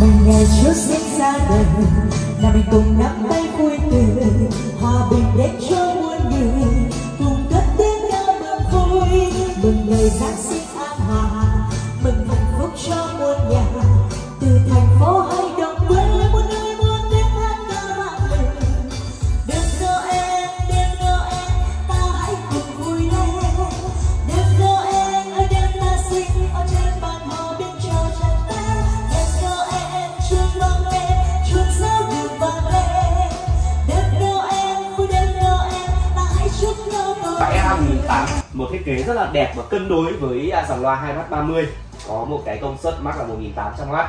mừng ngày trước sinh ra đời. Là mình cùng nắm tay vui cười hòa bình đến cho muôn người, cùng cất tiếng ca mừng vui. Mừng ngày sáng 8 một thiết kế rất là đẹp và cân đối với à, dòng loa 2W30 có một cái công suất mắc là 1.800W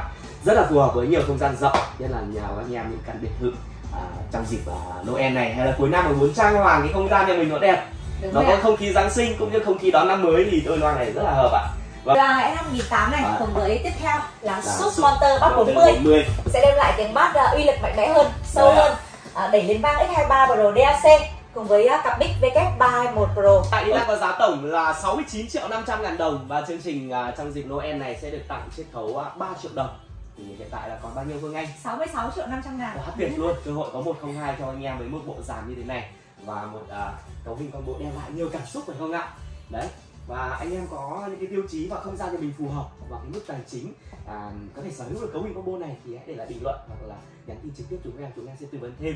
rất là phù hợp với nhiều không gian rộng nhất là nhà của anh em những căn biệt thự à, trong dịp à, Noel này hay là cuối năm mà muốn trang hoàng cái không gian nhà mình nó đẹp Đúng nó có không khí Giáng sinh cũng như không khí đón năm mới thì đôi loa này rất là hợp ạ à. Vâng. Và hãy 58 này, à. cùng với tiếp theo là Sub Motor Bass 40. 40 sẽ đem lại tiếng bass à, uy lực mạnh mẽ hơn, sâu à. hơn, à, đẩy lên vang X23 và đồ DAC cùng với uh, cặp mic WK321 Pro. Tại đang có giá tổng là 69 triệu 500 ngàn đồng và chương trình à, trong dịp Noel này sẽ được tặng chiết khấu à, 3 triệu đồng thì hiện tại là còn bao nhiêu Phương Anh? 66 triệu 500 ngàn. Quá tuyệt luôn, cơ hội có 102 cho anh em với một bộ dàn như thế này và một à, cấu hình con bộ đem lại nhiều cảm xúc phải không ạ? Đấy và anh em có những cái tiêu chí và không gian cho mình phù hợp và cái mức tài chính à, có thể sở hữu được cấu hình combo này thì hãy để lại bình luận hoặc là nhắn tin trực tiếp chúng em chúng em sẽ tư vấn thêm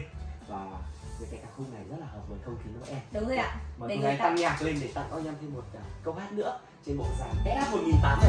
và về cái nhạc khung này rất là hợp với không khí Noel Đúng rồi ạ. mời Phương người tăng nhạc lên để tặng anh em thêm một à, câu hát nữa trên bộ dàn SH 1008